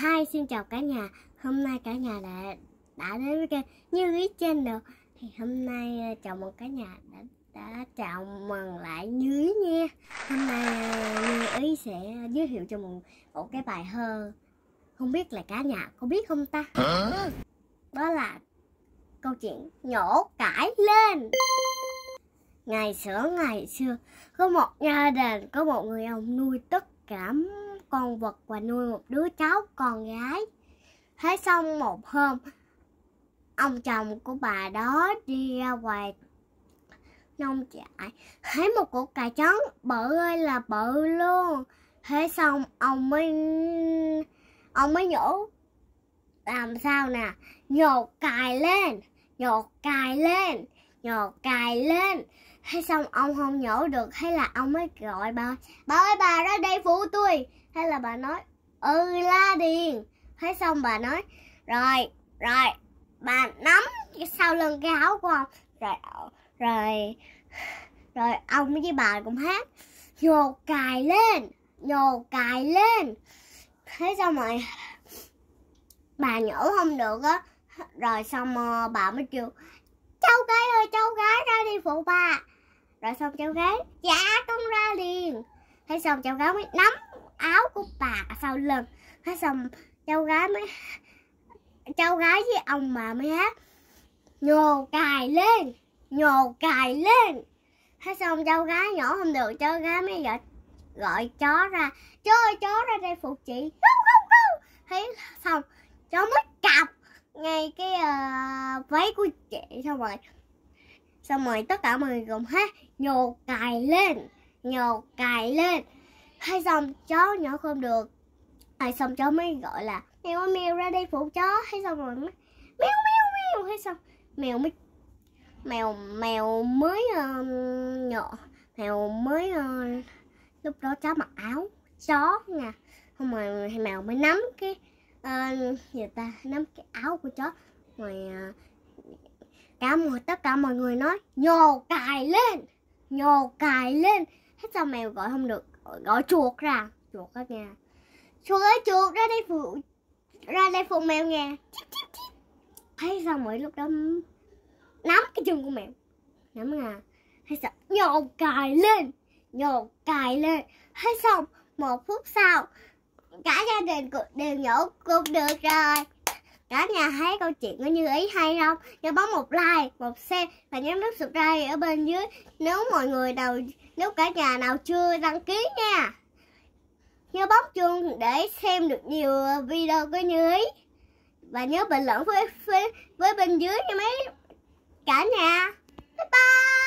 Hi, xin chào cả nhà. Hôm nay cả nhà đã đã đến với kênh Như Ý Channel. Thì hôm nay ờ, chào mừng cả nhà đã đã chào mừng lại Như Ý nha. Hôm nay ờ, Như Ý sẽ giới thiệu cho một một cái bài thơ. Không biết là cả nhà có biết không ta? Đó là câu chuyện nhổ cải lên. Ngày xưa ngày xưa có một gia đình có một người ông nuôi tất cả con vật và nuôi một đứa cháu con gái. Thế xong một hôm, ông chồng của bà đó đi ra ngoài nông trại, thấy một củ cải trắng bự ơi là bự luôn. Thế xong ông mới ông mới nhổ làm sao nè, nhột cài lên, nhột cài lên, nhột cài lên. Thế xong ông không nhổ được, hay là ông mới gọi bà Bà ơi, bà ra đây phụ tôi. Hay là bà nói Ừ la điền. Thế xong bà nói, Rồi rồi, Bà nắm sau lưng cái áo của ông. Rồi rồi Rồi ông với bà cũng hát, Nhồ cài lên, Nhồ cài lên. Thế xong rồi, Bà nhổ không được á. Rồi xong ờ, bà mới kêu Cháu gái ơi cháu gái ra đi, phụ bà. Rồi xong cháu gái dạ con ra liền. Thế xong cháu gái mới nắm áo của bà sau lưng. Thế xong cháu gái mới cháu gái với ông bà mới hát, nhồ cài lên, nhồ cài lên. Thế xong cháu gái nhỏ không được cháu gái mới gọi gọi chó ra. Chó ơi, chó ra đây, phụ chị. Thế xong cháu mới ngay cái uh, váy của chị xong rồi xong rồi tất cả mọi người cùng hát nhồ cài lên nhồ cài lên. Hay xong chó nhỏ không được. Hay xong chó mới gọi là mèo mèo ra đây phụ chó. Hay xong rồi mới mèo mèo mèo. Hay xong mèo mới mèo mèo mới uh, nhỏ mèo mới uh, lúc đó chó mặc áo chó nha. Không mà mèo mới nắm cái uh, gì ta? Nắm cái áo của chó. Rồi uh, cả mọi tất cả mọi người nói nhồ cài lên! Nhồ cài lên! Hết sao mèo gọi không được. Gọi, chuột ra. Chuột các nghe. chuột ơi chuột ra đây phụ ra đây phụ mèo nghe thấy sao mỗi lúc đó nắm cái chân của mèo. Nắm ngà hay sao? Nhồ cài lên! Nhồ cài lên! Hay xong một phút sau cả gia đình đều nhổ cũng được rồi. Cả nhà thấy câu chuyện có như ý hay không? Nhớ bấm một like một share và nhấn nút subscribe ở bên dưới nếu mọi người nào nếu cả nhà nào chưa đăng ký nha. Nhớ bấm chuông để xem được nhiều video có như ý. Và nhớ bình luận với với, với bên dưới nha mấy. Cả nhà. Bye bye.